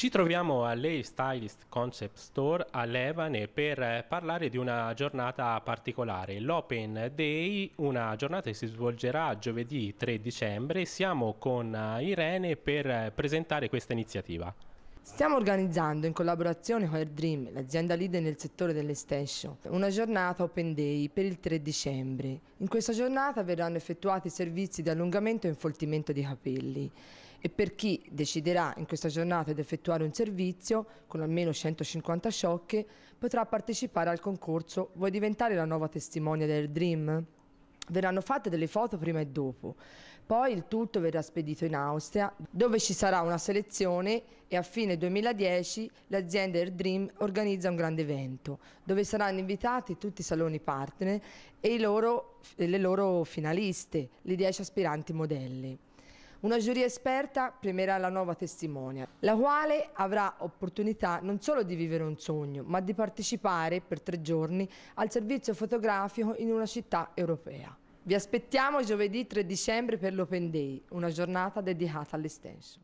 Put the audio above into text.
Ci troviamo all'Air Stylist Concept Store a Levane per parlare di una giornata particolare, l'Open Day, una giornata che si svolgerà giovedì 3 dicembre. Siamo con Irene per presentare questa iniziativa. Stiamo organizzando in collaborazione con AirDream, l'azienda leader nel settore dell'extension, una giornata Open Day per il 3 dicembre. In questa giornata verranno effettuati servizi di allungamento e infoltimento di capelli e per chi deciderà in questa giornata di effettuare un servizio con almeno 150 sciocche potrà partecipare al concorso Vuoi diventare la nuova testimonia del Dream? Verranno fatte delle foto prima e dopo, poi il tutto verrà spedito in Austria dove ci sarà una selezione e a fine 2010 l'azienda AirDream organizza un grande evento dove saranno invitati tutti i saloni partner e, loro, le loro finaliste, le 10 aspiranti modelli. Una giuria esperta premierà la nuova testimonia, la quale avrà opportunità non solo di vivere un sogno, ma di partecipare per tre giorni al servizio fotografico in una città europea. Vi aspettiamo giovedì 3 dicembre per l'Open Day, una giornata dedicata all'estension.